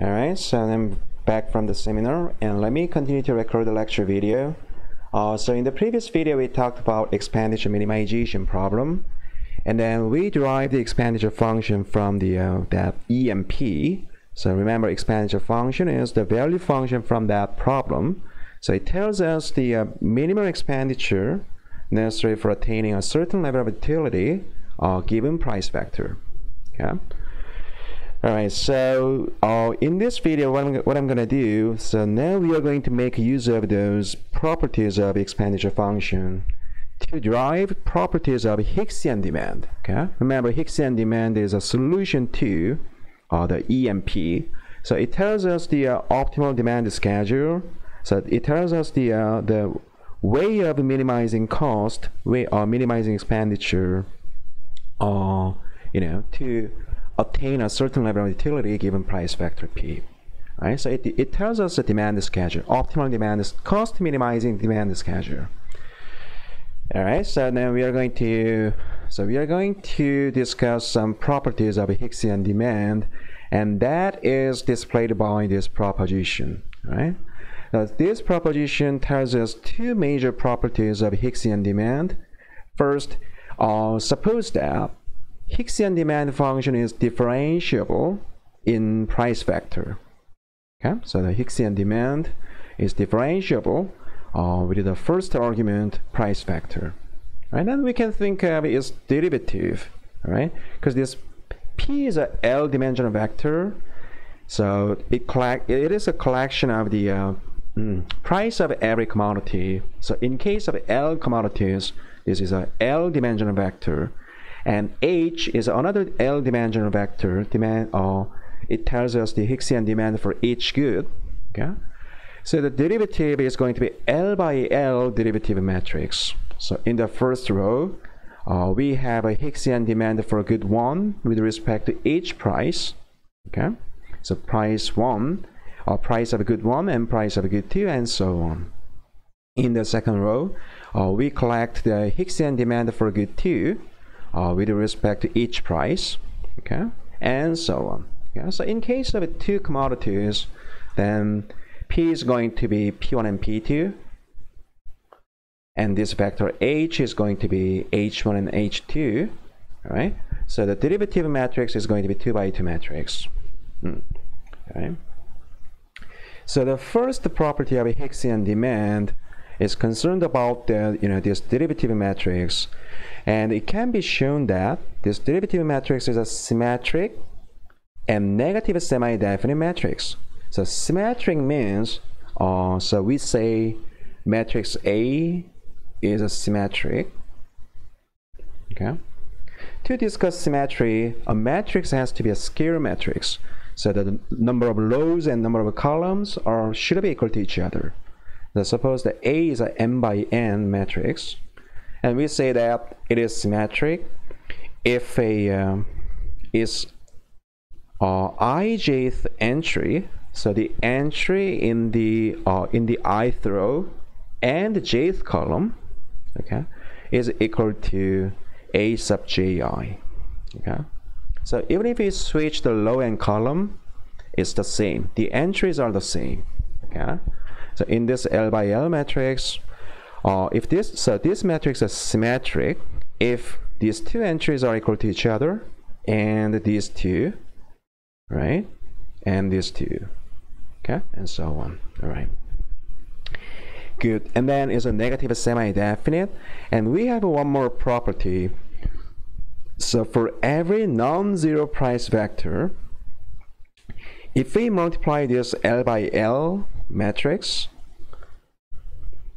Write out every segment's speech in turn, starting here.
Alright, so I'm back from the seminar and let me continue to record the lecture video. Uh, so in the previous video we talked about expenditure minimization problem and then we derived the expenditure function from the uh, that EMP. So remember expenditure function is the value function from that problem. So it tells us the uh, minimum expenditure necessary for attaining a certain level of utility uh, given price vector. Okay. All right, so uh, in this video, what I'm, what I'm gonna do, so now we are going to make use of those properties of expenditure function to derive properties of Hicksian demand, okay? Remember, Hicksian demand is a solution to uh, the EMP. So it tells us the uh, optimal demand schedule. So it tells us the, uh, the way of minimizing cost, way of minimizing expenditure, uh, you know, to obtain a certain level of utility given price vector P. Right? So it, it tells us the demand schedule, optimal demand is cost minimizing demand schedule. All right, so now we are going to so we are going to discuss some properties of Hicksian demand, and that is displayed by this proposition. Right? Now, this proposition tells us two major properties of Hicksian demand. First, uh, suppose that Hicksian demand function is differentiable in price vector. Okay, so the Hicksian demand is differentiable uh, with the first argument price vector. And then we can think of its derivative, right? Because this P is a L dimensional vector, so it it is a collection of the uh, mm, price of every commodity. So in case of L commodities, this is a L dimensional vector and H is another L-dimensional vector. Demand, uh, it tells us the Hicksian demand for each good. Okay, so the derivative is going to be L by L derivative matrix. So in the first row, uh, we have a Hicksian demand for good one with respect to each price. Okay, so price one, or uh, price of a good one, and price of a good two, and so on. In the second row, uh, we collect the Hicksian demand for good two uh, with respect to each price, okay, and so on. Yeah, so in case of two commodities, then P is going to be P1 and P2, and this vector H is going to be H1 and H2, all right? So the derivative matrix is going to be 2 by 2 matrix. Mm. Okay. So the first property of Hicksian demand is concerned about the, you know, this derivative matrix and it can be shown that this derivative matrix is a symmetric and negative semi-definite matrix. So symmetric means, uh, so we say matrix A is a symmetric. Okay. To discuss symmetry, a matrix has to be a scalar matrix. So the number of rows and number of columns are should be equal to each other. Now suppose that A is a m by n matrix and we say that it is symmetric if a um, is uh, ijth entry so the entry in the uh, in the ith row and the jth column okay is equal to a sub ji okay? So even if you switch the row and column it's the same. The entries are the same okay so in this l by l matrix uh, if this so this matrix is symmetric if these two entries are equal to each other and these two right? And these two okay? And so on all right. Good. And then is a negative semi-definite. And we have one more property. So for every non-zero price vector if we multiply this L by L matrix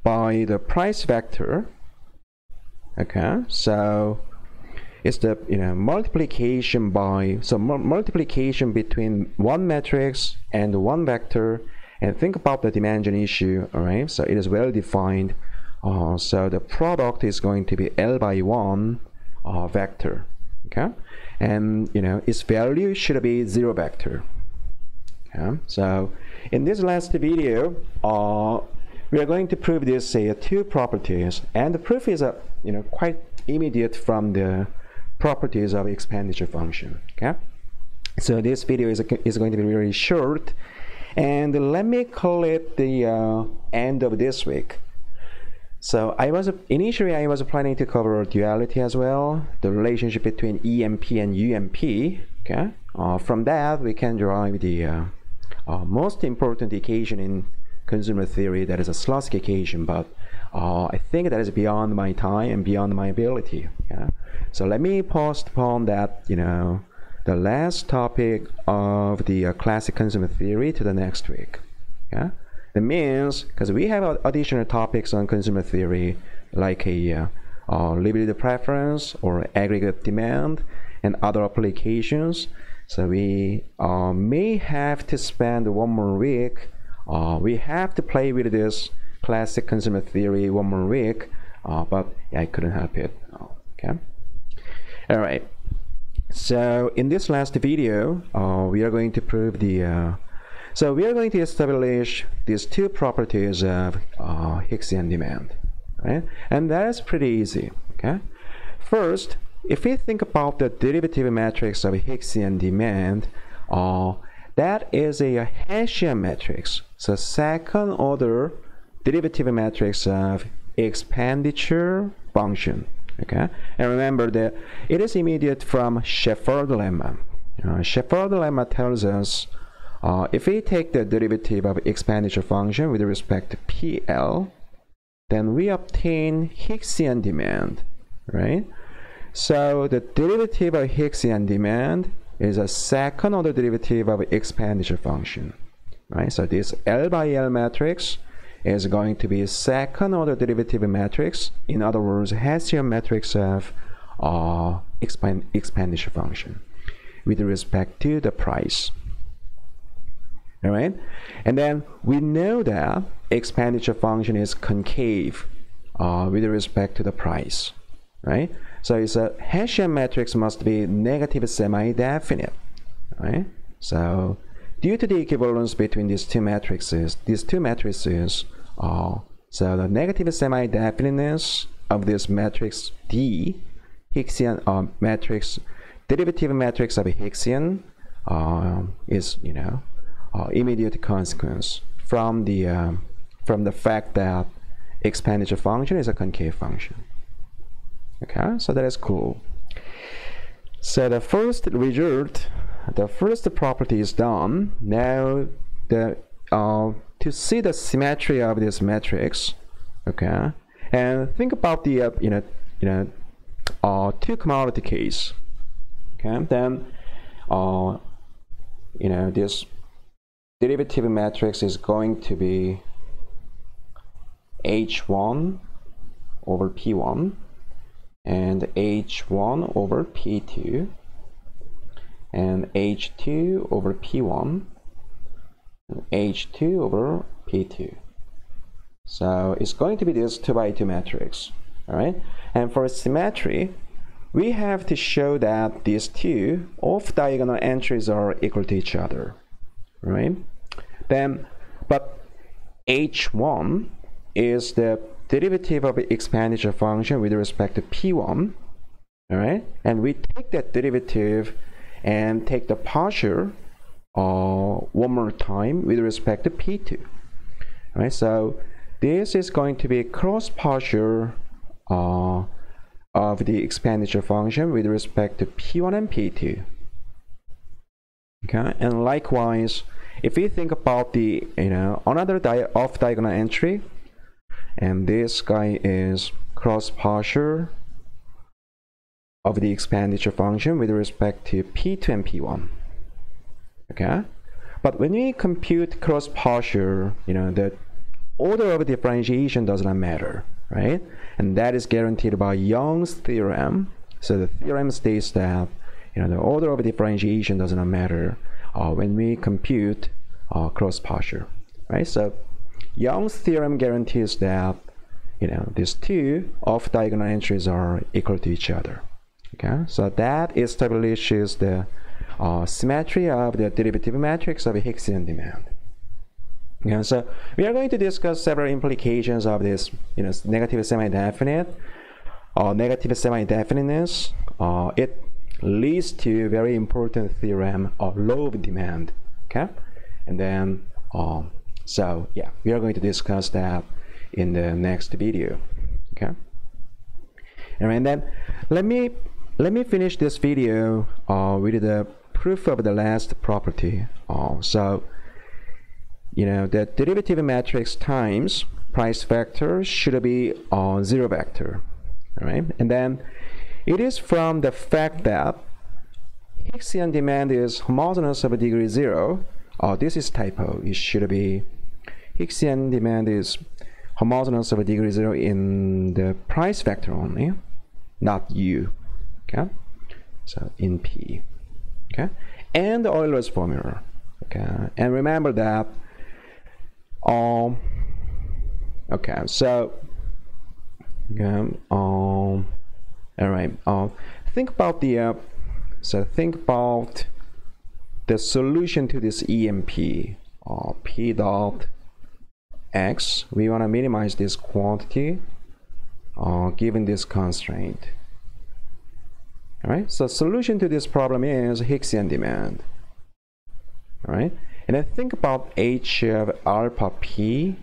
by the price vector. Okay so it's the you know multiplication by so multiplication between one matrix and one vector. And think about the dimension issue all right so it is well defined. Uh, so the product is going to be L by 1 uh, vector. Okay? And you know its value should be zero vector. Okay? So in this last video uh, we are going to prove this say two properties and the proof is a you know quite immediate from the properties of expenditure function okay So this video is, is going to be really short. And let me call it the uh, end of this week. So I was initially I was planning to cover duality as well, the relationship between EMP and UMP. Okay, uh, from that we can derive the uh, most important occasion in consumer theory that is a Slutsky equation, but uh, I think that is beyond my time and beyond my ability. Yeah? So let me postpone that, you know, the last topic of the uh, classic consumer theory to the next week. Yeah, that means because we have additional topics on consumer theory like a uh, uh, libido preference or aggregate demand and other applications. So we uh, may have to spend one more week. Uh, we have to play with this classic consumer theory one more week, uh, but I couldn't help it. Okay. All right. So in this last video, uh, we are going to prove the, uh, so we are going to establish these two properties of Hicksian demand, right? And that is pretty easy, okay? First, if we think about the derivative matrix of Hicksian demand, uh, that is a Hessian matrix, so second order derivative matrix of expenditure function okay? And remember that it is immediate from Shephard lemma. Uh, lemma tells us uh, if we take the derivative of expenditure function with respect to PL then we obtain Hicksian demand right so the derivative of Hicksian demand is a second order derivative of expenditure function right so this L by L matrix is going to be a second order derivative matrix. In other words, Hessian matrix of uh, expenditure function with respect to the price. All right, and then we know that expenditure function is concave uh, with respect to the price, right? So it's a Hessian matrix must be negative semi-definite, right? So due to the equivalence between these two matrices, these two matrices are, so the negative semi-definiteness of this matrix D, Hicksian uh, matrix, derivative matrix of Hicksian uh, is, you know, uh, immediate consequence from the um, from the fact that expenditure function is a concave function. Okay, so that is cool. So the first result, the first property is done. Now the uh, to see the symmetry of this matrix, okay, and think about the uh, you know you know uh, two commodity case, okay, then uh, you know this derivative matrix is going to be h1 over p1 and h1 over p2 and h2 over p1 and H2 over P2. So it's going to be this 2 by 2 matrix. All right. And for symmetry, we have to show that these two off-diagonal entries are equal to each other. Right. Then, but H1 is the derivative of the expenditure function with respect to P1. All right. And we take that derivative and take the partial uh, one more time with respect to P2. Right, so this is going to be a cross partial uh, of the expenditure function with respect to P1 and P2. Okay, and likewise, if we think about the you know another di off diagonal entry, and this guy is cross partial of the expenditure function with respect to P2 and P1 okay? But when we compute cross partial you know the order of differentiation does not matter right? And that is guaranteed by Young's theorem. So the theorem states that you know the order of differentiation does not matter uh, when we compute uh, cross partial right? So Young's theorem guarantees that you know these two off diagonal entries are equal to each other okay so that establishes the uh, symmetry of the derivative matrix of Hicksian demand. Yeah, so we are going to discuss several implications of this, you know, negative semi-definite or uh, negative semi-definiteness. Uh, it leads to very important theorem of of demand. Okay, and then um, so yeah, we are going to discuss that in the next video. Okay, and then let me let me finish this video uh, with the proof of the last property. Uh, so you know the derivative matrix times price vector should be a zero vector. All right, and then it is from the fact that Hicksian demand is homogeneous of degree zero. Oh, this is typo. It should be Hicksian demand is homogeneous of degree zero in the price vector only, not U. Okay, so in P. Okay, and the Euler's formula. Okay, and remember that. Um. Okay, so. Okay, um all right uh, think about the uh, so think about the solution to this EMP uh, P dot X we want to minimize this quantity uh, given this constraint. All right so solution to this problem is Hicksian demand. All right and then think about H of alpha P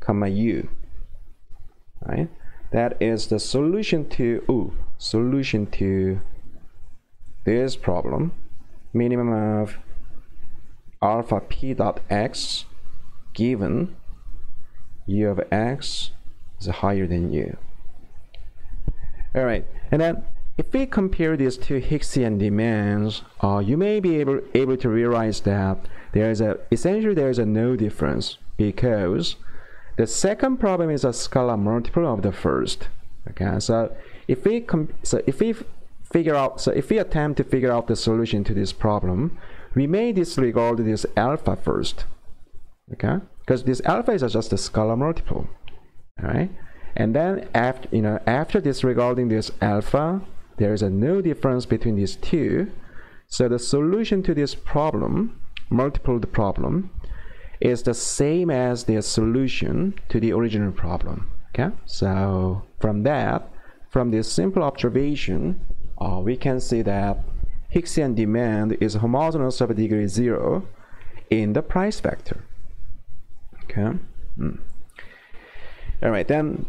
comma U. Right that is the solution to ooh, solution to this problem. Minimum of alpha p dot x given u of x is higher than u. All right and then if we compare these two Hicksian demands uh, you may be able, able to realize that there is a essentially there is a no difference because the second problem is a scalar multiple of the first. Okay so if we so if we figure out so if we attempt to figure out the solution to this problem we may disregard this alpha first. Okay because this alpha is just a scalar multiple right and then after you know after disregarding this alpha there is a no difference between these two. So the solution to this problem multiple the problem is the same as the solution to the original problem okay? So from that from this simple observation, uh, we can see that Hicksian demand is homogeneous of degree zero in the price vector. Okay. Mm. All right, then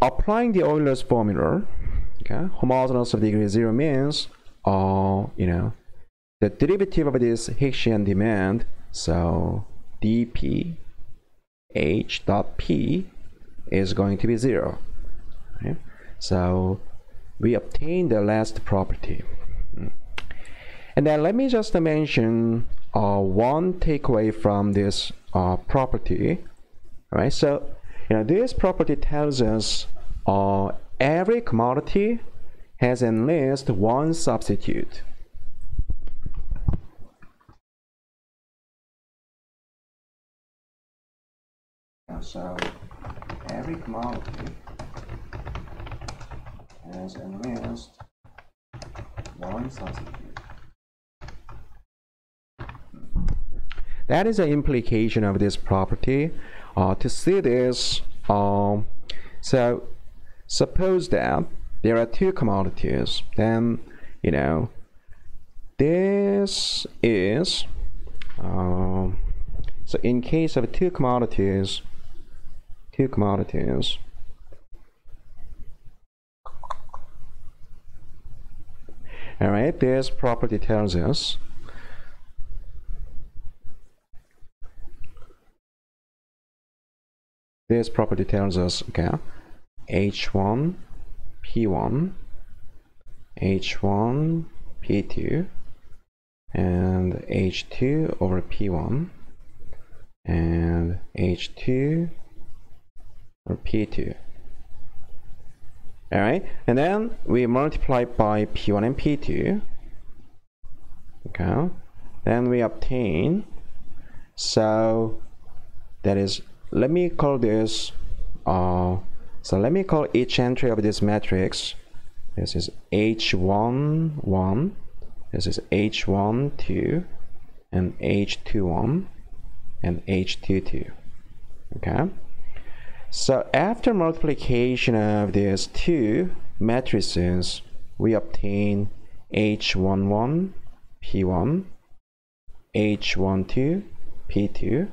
applying the Euler's formula, okay, homogeneous of degree zero means, uh, you know, the derivative of this Hicksian demand, so dp h dot p is going to be zero. Okay? So we obtain the last property. And then let me just mention uh, one takeaway from this uh, property. Right, so you know this property tells us uh, every commodity has at least one substitute. So every commodity has at least one substitute. That is the implication of this property. Uh, to see this, um, so suppose that there are two commodities, then you know this is um, so in case of two commodities, two commodities all right this property tells us this property tells us okay h1 p1 h1 p2 and h2 over p1 and h2 or p2 all right? And then we multiply by p1 and p2 okay? Then we obtain so that is let me call this uh, so let me call each entry of this matrix. This is h1 1 this is h1 2 and h2 1 and h2 2 okay? So after multiplication of these two matrices, we obtain H11 P1 H12 P2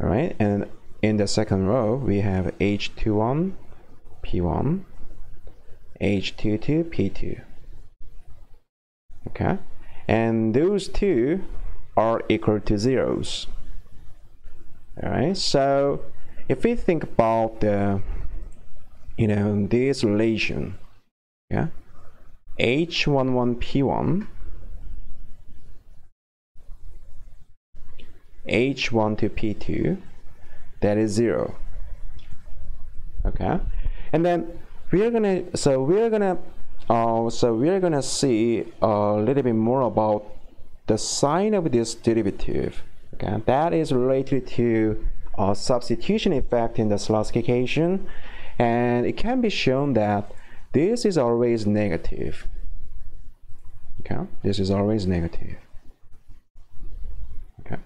all right and in the second row we have H21 P1 H22 P2 okay and those two are equal to zeros. All right so if we think about the you know this relation yeah h11 h1 to p2 that is zero. Okay? And then we are gonna so we are gonna uh, so we are gonna see a little bit more about the sign of this derivative. Okay? That is related to a substitution effect in the equation and it can be shown that this is always negative. Okay? This is always negative okay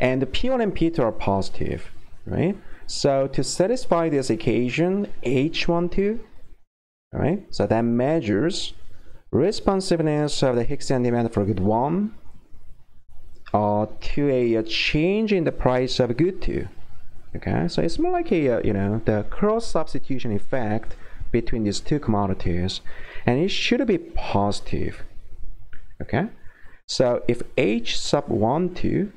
and the p1 and p2 are positive right? So to satisfy this equation h12 right? So that measures responsiveness of the Hicksian demand for good 1 uh, to a, a, change in the price of good 2 okay? So it's more like a uh, you know the cross substitution effect between these two commodities and it should be positive okay? So if h sub 1 2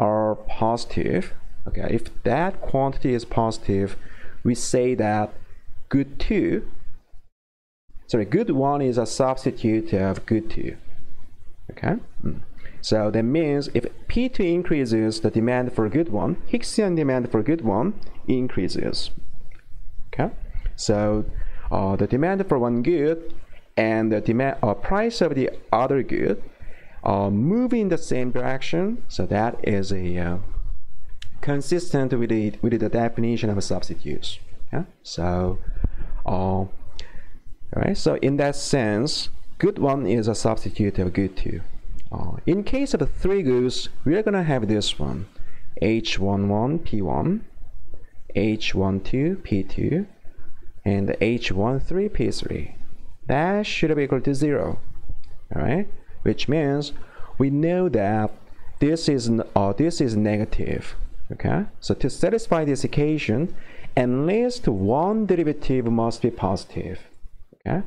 are positive okay if that quantity is positive we say that good 2 sorry good 1 is a substitute of good 2 okay mm. So that means if P2 increases, the demand for good one, Hicksian demand for good one increases. Okay, so uh, the demand for one good and the demand uh, price of the other good uh, moving in the same direction. So that is a uh, consistent with the with the definition of substitutes. Yeah, so uh, all right. So in that sense, good one is a substitute of good two. Uh, in case of three goods, we are gonna have this one H11 P1, H12 P2, and H13 P3. That should be equal to zero. Alright? Which means we know that this is uh, this is negative. Okay? So to satisfy this equation, at least one derivative must be positive. Okay?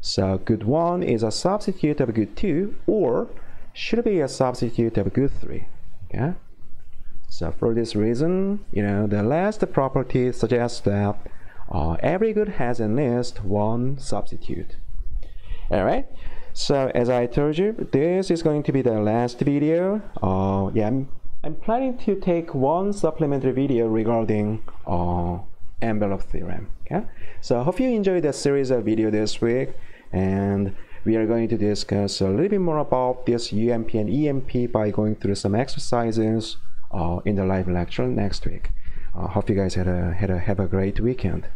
So good 1 is a substitute of good 2 or should be a substitute of good 3. Okay? So for this reason, you know, the last property suggests that uh, every good has at least one substitute. Alright, so as I told you, this is going to be the last video. Uh, yeah, I'm, I'm planning to take one supplementary video regarding uh, envelope theorem. Okay, so I hope you enjoyed the series of video this week and we are going to discuss a little bit more about this UMP and EMP by going through some exercises uh, in the live lecture next week. Uh, hope you guys had a, had a, have a great weekend.